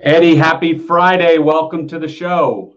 Eddie, happy Friday. Welcome to the show.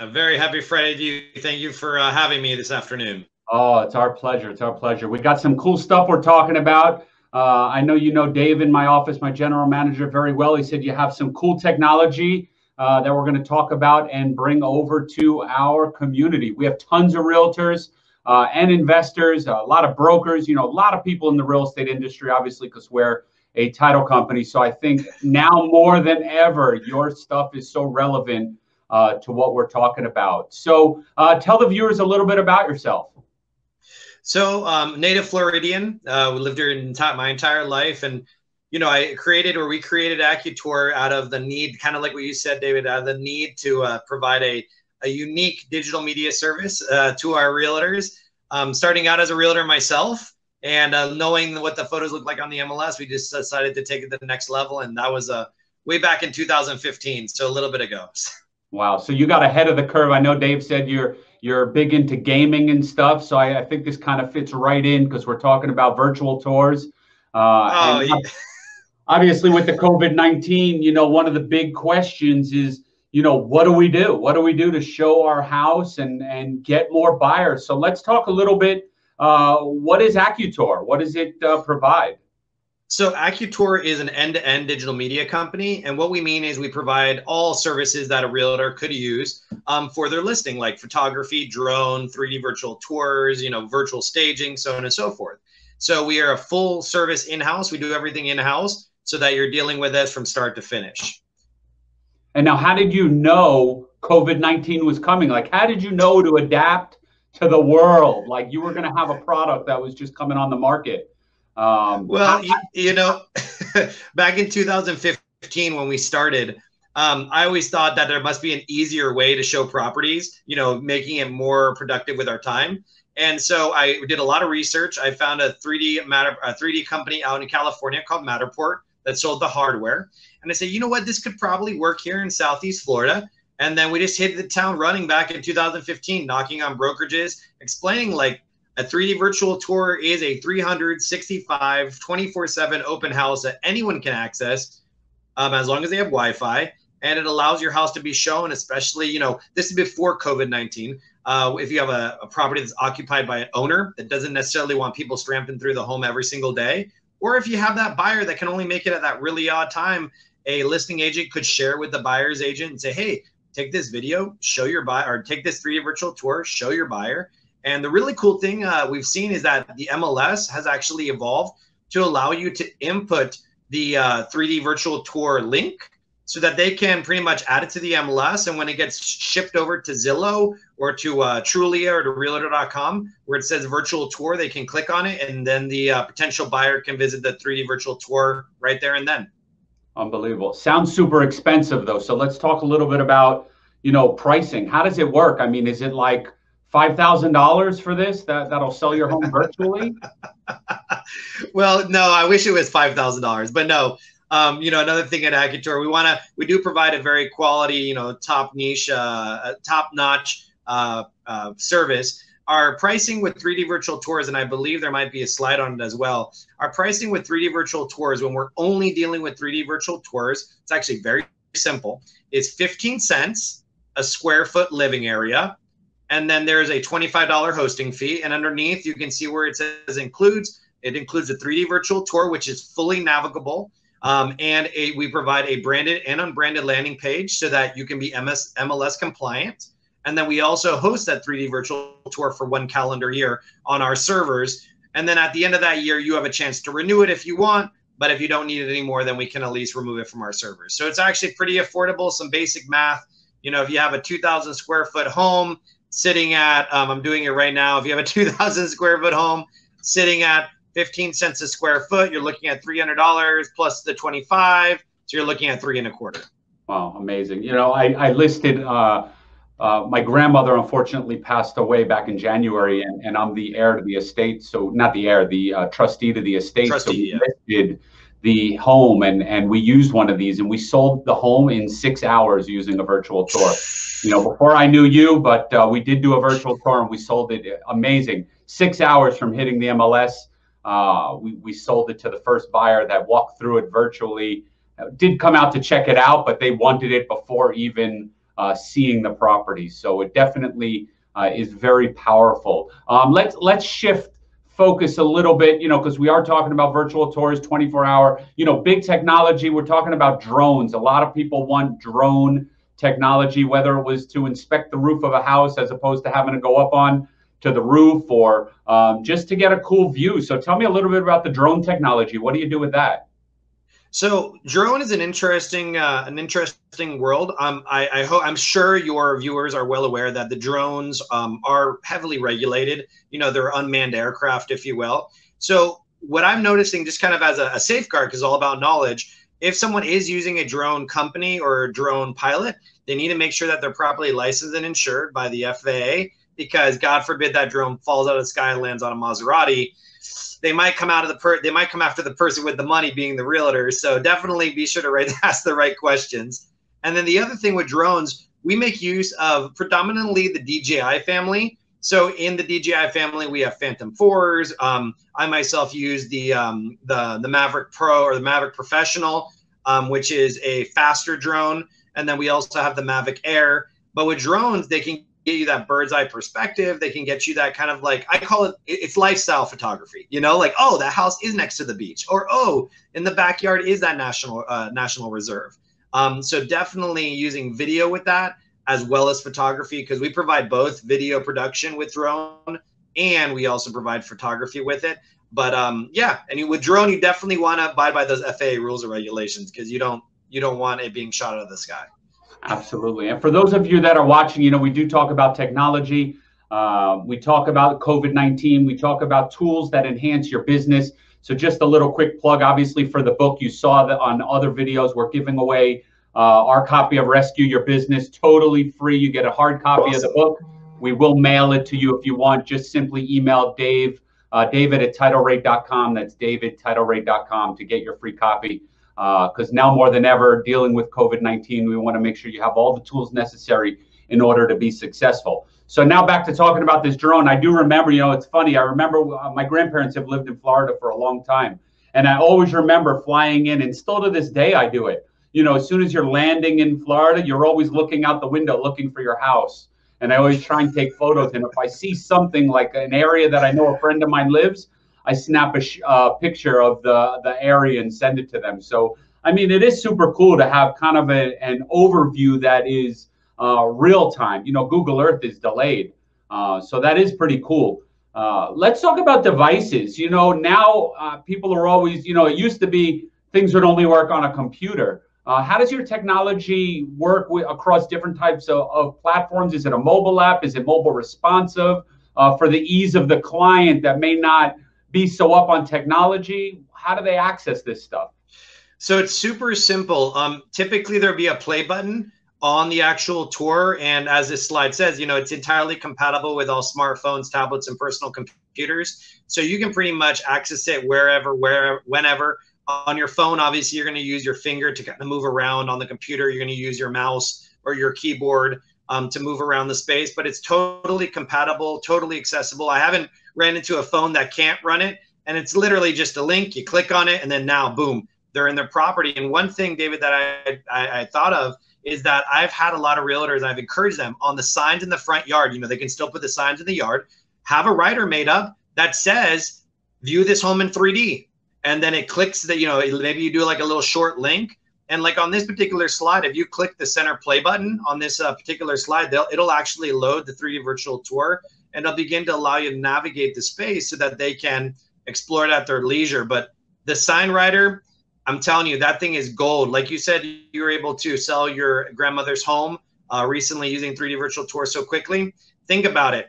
A very happy Friday to you. Thank you for uh, having me this afternoon. Oh, it's our pleasure. It's our pleasure. We got some cool stuff we're talking about. Uh, I know you know Dave in my office, my general manager, very well. He said you have some cool technology uh, that we're going to talk about and bring over to our community. We have tons of realtors uh, and investors, a lot of brokers, you know, a lot of people in the real estate industry, obviously, because we're a title company. So I think now more than ever, your stuff is so relevant uh, to what we're talking about. So uh, tell the viewers a little bit about yourself. So um, native Floridian, uh, we lived here in my entire life, and you know I created or we created AccuTour out of the need, kind of like what you said, David, out of the need to uh, provide a a unique digital media service uh, to our realtors. Um, starting out as a realtor myself, and uh, knowing what the photos look like on the MLS, we just decided to take it to the next level. And that was uh, way back in 2015, so a little bit ago. Wow. So you got ahead of the curve. I know Dave said you're you're big into gaming and stuff. So I, I think this kind of fits right in because we're talking about virtual tours. Uh, oh, yeah. obviously, with the COVID 19, you know, one of the big questions is, you know, what do we do? What do we do to show our house and, and get more buyers? So let's talk a little bit uh, what is AccuTour? What does it uh, provide? So AccuTour is an end-to-end digital media company, and what we mean is we provide all services that a realtor could use um, for their listing, like photography, drone, 3D virtual tours, you know, virtual staging, so on and so forth. So we are a full service in-house. We do everything in-house, so that you're dealing with us from start to finish. And now, how did you know COVID nineteen was coming? Like, how did you know to adapt to the world. Like you were going to have a product that was just coming on the market. Um, well, you, you know, back in 2015 when we started, um, I always thought that there must be an easier way to show properties, you know, making it more productive with our time. And so I did a lot of research. I found a 3D matter, a 3D company out in California called Matterport that sold the hardware. And I said, you know what, this could probably work here in Southeast Florida. And then we just hit the town running back in 2015, knocking on brokerages, explaining like a 3D virtual tour is a 365, 24 7 open house that anyone can access um, as long as they have Wi Fi. And it allows your house to be shown, especially, you know, this is before COVID 19. Uh, if you have a, a property that's occupied by an owner that doesn't necessarily want people stramping through the home every single day, or if you have that buyer that can only make it at that really odd time, a listing agent could share with the buyer's agent and say, hey, take this video, show your buyer, or take this 3D virtual tour, show your buyer. And the really cool thing uh, we've seen is that the MLS has actually evolved to allow you to input the uh, 3D virtual tour link so that they can pretty much add it to the MLS. And when it gets shipped over to Zillow or to uh, Trulia or to Realtor.com, where it says virtual tour, they can click on it and then the uh, potential buyer can visit the 3D virtual tour right there and then. Unbelievable. Sounds super expensive though. So let's talk a little bit about, you know, pricing. How does it work? I mean, is it like five thousand dollars for this that that'll sell your home virtually? well, no, I wish it was five thousand dollars, but no. Um, you know, another thing at AccuTour, we want to we do provide a very quality, you know, top niche, uh, top notch uh, uh, service our pricing with 3D virtual tours, and I believe there might be a slide on it as well. Our pricing with 3D virtual tours, when we're only dealing with 3D virtual tours, it's actually very simple. It's 15 cents a square foot living area. And then there's a $25 hosting fee. And underneath, you can see where it says includes. It includes a 3D virtual tour, which is fully navigable. Um, and a, we provide a branded and unbranded landing page so that you can be MS, MLS compliant. And then we also host that 3D virtual tour for one calendar year on our servers. And then at the end of that year, you have a chance to renew it if you want. But if you don't need it anymore, then we can at least remove it from our servers. So it's actually pretty affordable. Some basic math. You know, if you have a 2,000 square foot home sitting at, um, I'm doing it right now. If you have a 2,000 square foot home sitting at 15 cents a square foot, you're looking at $300 plus the 25. So you're looking at three and a quarter. Wow, amazing. You know, I, I listed uh, uh, my grandmother unfortunately passed away back in January, and, and I'm the heir to the estate. So not the heir, the uh, trustee to the estate. Trustee, so we yeah. listed the home, and and we used one of these, and we sold the home in six hours using a virtual tour. You know, before I knew you, but uh, we did do a virtual tour, and we sold it. Amazing, six hours from hitting the MLS. Uh, we we sold it to the first buyer that walked through it virtually did come out to check it out, but they wanted it before even uh, seeing the property. So it definitely uh, is very powerful. Um, let's let's shift focus a little bit, you know, because we are talking about virtual tours, 24 hour, you know, big technology. We're talking about drones. A lot of people want drone technology, whether it was to inspect the roof of a house as opposed to having to go up on to the roof or um, just to get a cool view. So tell me a little bit about the drone technology. What do you do with that? So drone is an interesting uh, an interesting world. Um, I, I hope I'm sure your viewers are well aware that the drones um, are heavily regulated. You know, they're unmanned aircraft, if you will. So what I'm noticing, just kind of as a, a safeguard, because all about knowledge. If someone is using a drone company or a drone pilot, they need to make sure that they're properly licensed and insured by the FAA. Because God forbid that drone falls out of the sky and lands on a Maserati they might come out of the per they might come after the person with the money being the realtor. So definitely be sure to write, ask the right questions. And then the other thing with drones, we make use of predominantly the DJI family. So in the DJI family, we have Phantom fours. Um, I myself use the um, the the Mavic Pro or the Maverick Professional, um, which is a faster drone, and then we also have the Mavic Air. But with drones, they can get you that bird's eye perspective. They can get you that kind of like I call it it's lifestyle photography. You know, like oh that house is next to the beach, or oh in the backyard is that national uh, national reserve. Um, so definitely using video with that as well as photography because we provide both video production with drone and we also provide photography with it. But um, yeah, and you, with drone, you definitely want to abide by those FAA rules and regulations because you don't you don't want it being shot out of the sky. Absolutely. And for those of you that are watching, you know, we do talk about technology. Uh, we talk about COVID 19. We talk about tools that enhance your business. So, just a little quick plug obviously, for the book, you saw that on other videos, we're giving away uh, our copy of Rescue Your Business totally free. You get a hard copy of the book. We will mail it to you if you want. Just simply email Dave, uh, David at titlerate.com. That's David, titlerate.com to get your free copy because uh, now more than ever, dealing with COVID 19, we want to make sure you have all the tools necessary in order to be successful. So now back to talking about this drone. I do remember, you know, it's funny. I remember uh, my grandparents have lived in Florida for a long time. And I always remember flying in, and still to this day, I do it. You know, as soon as you're landing in Florida, you're always looking out the window looking for your house. And I always try and take photos. And if I see something like an area that I know a friend of mine lives, I snap a uh, picture of the the area and send it to them. So I mean, it is super cool to have kind of a, an overview that is uh, real time. You know, Google Earth is delayed, uh, so that is pretty cool. Uh, let's talk about devices. You know, now uh, people are always, you know, it used to be things would only work on a computer. Uh, how does your technology work with, across different types of, of, platforms? Is it a mobile app? Is it mobile responsive? Uh, for the ease of the client that may not be so up on technology? How do they access this stuff? So it's super simple. Um, typically, there'll be a play button on the actual tour. And as this slide says, you know, it's entirely compatible with all smartphones, tablets, and personal computers. So you can pretty much access it wherever, wherever, whenever. On your phone, obviously, you're going to use your finger to kind of move around. On the computer, you're going to use your mouse or your keyboard um, to move around the space. But it's totally compatible, totally accessible. I haven't ran into a phone that can't run it. And it's literally just a link. You click on it, and then now, boom, they're in their property. And one thing, David, that I, I, I thought of is that I've had a lot of realtors, I've encouraged them on the signs in the front yard. You know, they can still put the signs in the yard, have a writer made up that says, view this home in 3D. And then it clicks that, you know, maybe you do like a little short link. And like on this particular slide, if you click the center play button on this uh, particular slide, it'll actually load the 3D virtual tour and they'll begin to allow you to navigate the space so that they can explore it at their leisure. But the sign writer, I'm telling you, that thing is gold. Like you said, you were able to sell your grandmother's home uh, recently using 3D virtual tour so quickly. Think about it.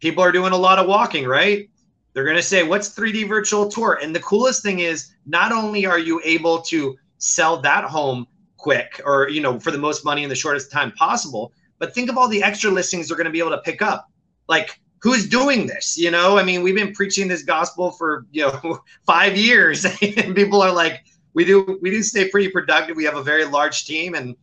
People are doing a lot of walking, right? They're going to say, What's 3D virtual tour? And the coolest thing is, not only are you able to sell that home quick or, you know, for the most money in the shortest time possible, but think of all the extra listings they're going to be able to pick up. Like who's doing this? You know i mean we've been preaching this gospel for you know five years and people are like we do we do stay pretty productive. We have a very large team. And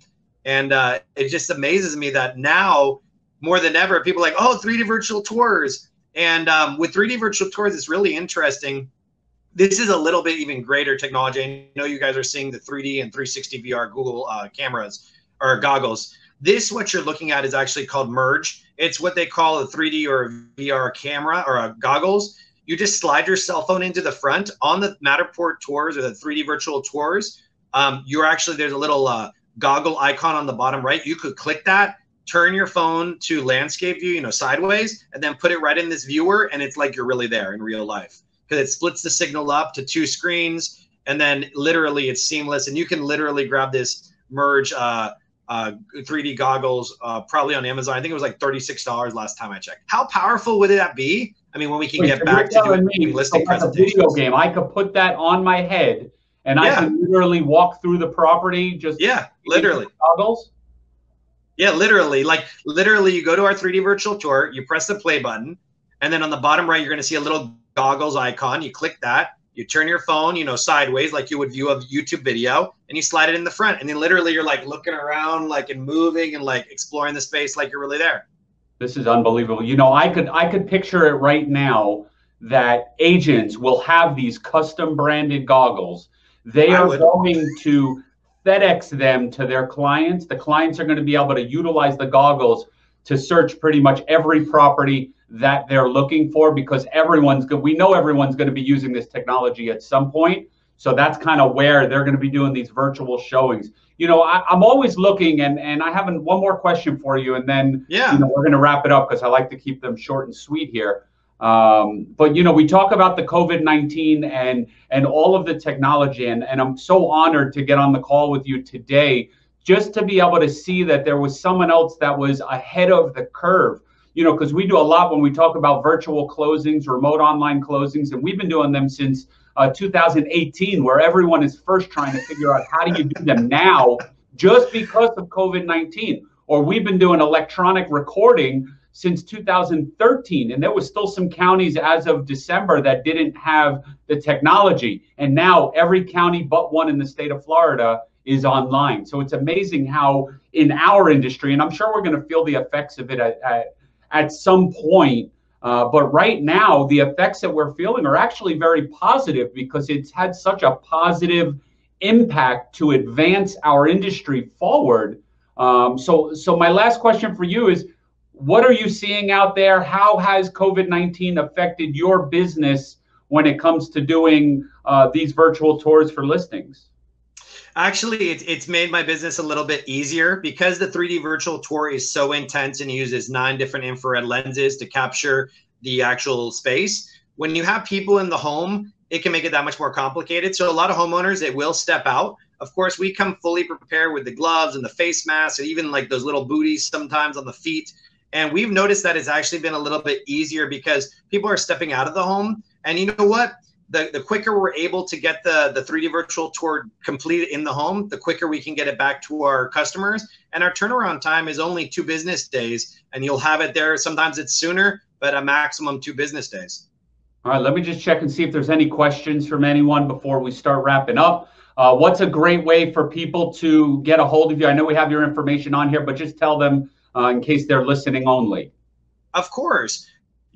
and uh, it just amazes me that now more than ever people are like oh 3d virtual tours. And um, with 3d virtual tours it's really interesting this is a little bit even greater technology. I know you guys are seeing the 3D and 360 VR Google uh, cameras or goggles. This, what you're looking at, is actually called Merge. It's what they call a 3D or a VR camera or a goggles. You just slide your cell phone into the front on the Matterport tours or the 3D virtual tours. Um, you're actually there's a little uh, goggle icon on the bottom right. You could click that, turn your phone to landscape view, you know, sideways, and then put it right in this viewer, and it's like you're really there in real life because it splits the signal up to two screens, and then literally it's seamless, and you can literally grab this merge uh, uh, 3D goggles uh, probably on Amazon. I think it was like $36 last time I checked. How powerful would that be? I mean, when we can Wait, get back to doing me, listing video game, I could put that on my head and yeah. I can literally walk through the property just yeah, literally goggles. Yeah, literally. Like literally, you go to our 3D virtual tour, you press the play button, and then on the bottom right, you're going to see a little goggles icon. You click that, you turn your phone, you know, sideways like you would view a YouTube video, and you slide it in the front, and then literally you're like looking around, like and moving and like exploring the space, like you're really there. This is unbelievable. You know, I could I could picture it right now that agents will have these custom branded goggles. They are going to FedEx them to their clients. The clients are going to be able to utilize the goggles to search pretty much every property that they're looking for because everyone's good. We know everyone's going to be using this technology at some point. So that's kind of where they're going to be doing these virtual showings. You know, I, am always looking, and and I have one more question for you, and then yeah, you know, we're going to wrap it up because I like to keep them short and sweet here. Um, but you know, we talk about the COVID nineteen and and all of the technology, and and I'm so honored to get on the call with you today, just to be able to see that there was someone else that was ahead of the curve. You know, because we do a lot when we talk about virtual closings, remote online closings, and we've been doing them since uh, 2018, where everyone is first trying to figure out how do you do them now, just because of COVID 19. Or we've been doing electronic recording since 2013 and there was still some counties as of december that didn't have the technology and now every county but one in the state of florida is online so it's amazing how in our industry and i'm sure we're going to feel the effects of it at, at, at some point uh, but right now the effects that we're feeling are actually very positive because it's had such a positive impact to advance our industry forward um, so so my last question for you is what are you seeing out there? How has COVID 19 affected your business when it comes to doing uh, these virtual tours for listings? Actually, it's, it's made my business a little bit easier because the 3D virtual tour is so intense and uses nine different infrared lenses to capture the actual space. When you have people in the home, it can make it that much more complicated. So a lot of homeowners, they will step out. Of course, we come fully prepared with the gloves and the face masks and even like those little booties sometimes on the feet and we've noticed that it's actually been a little bit easier because people are stepping out of the home. And you know what? The, the quicker we're able to get the, the 3D virtual tour completed in the home, the quicker we can get it back to our customers. And our turnaround time is only two business days. And you'll have it there. Sometimes it's sooner, but a maximum two business days. All right, let me just check and see if there's any questions from anyone before we start wrapping up. Uh, what's a great way for people to get a hold of you? I know we have your information on here, but just tell them uh, in case they're listening only? Of course.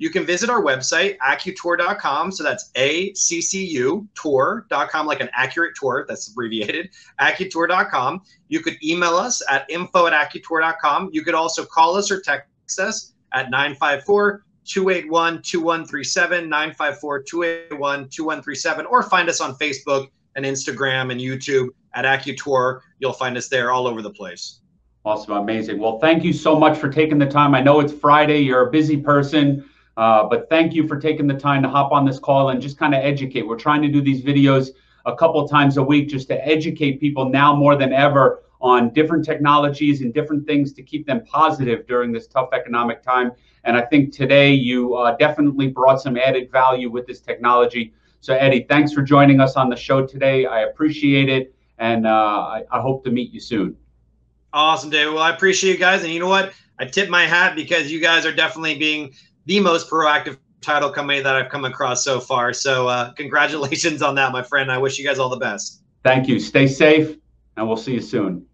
You can visit our website, accutour.com. So that's A C C U tour.com, like an accurate tour, that's abbreviated, accutour.com. You could email us at info at accutour.com. You could also call us or text us at 954 281 2137, 954 281 2137, or find us on Facebook and Instagram and YouTube at AccuTour. You'll find us there all over the place. Awesome, amazing. Well, thank you so much for taking the time. I know it's Friday, you're a busy person, uh, but thank you for taking the time to hop on this call and just kind of educate. We're trying to do these videos a couple times a week just to educate people now more than ever on different technologies and different things to keep them positive during this tough economic time. And I think today you uh, definitely brought some added value with this technology. So, Eddie, thanks for joining us on the show today. I appreciate it, and uh, I, I hope to meet you soon. Awesome, David. Well, I appreciate you guys. And you know what? I tip my hat because you guys are definitely being the most proactive title company that I've come across so far. So, uh, congratulations on that, my friend. I wish you guys all the best. Thank you. Stay safe, and we'll see you soon.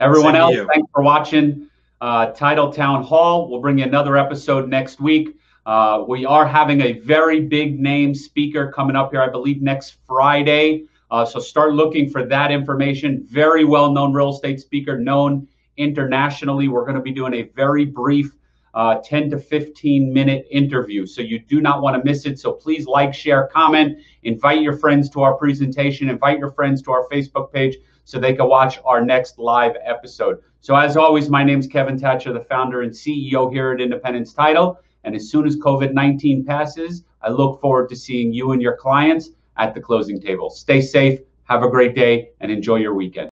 Everyone Same else, thanks for watching uh, Title Town Hall. We'll bring you another episode next week. Uh, we are having a very big name speaker coming up here, I believe, next Friday. Uh, so start looking for that information. Very well known real estate speaker, known internationally. We're going to be doing a very brief uh, 10 to 15 minute interview. So you do not want to miss it. So please like, share, comment, invite your friends to our presentation, invite your friends to our Facebook page so they can watch our next live episode. So as always, my name is Kevin Tacher, the founder and CEO here at Independence Title. And as soon as COVID 19 passes, I look forward to seeing you and your clients at the closing table. Stay safe, have a great day, and enjoy your weekend.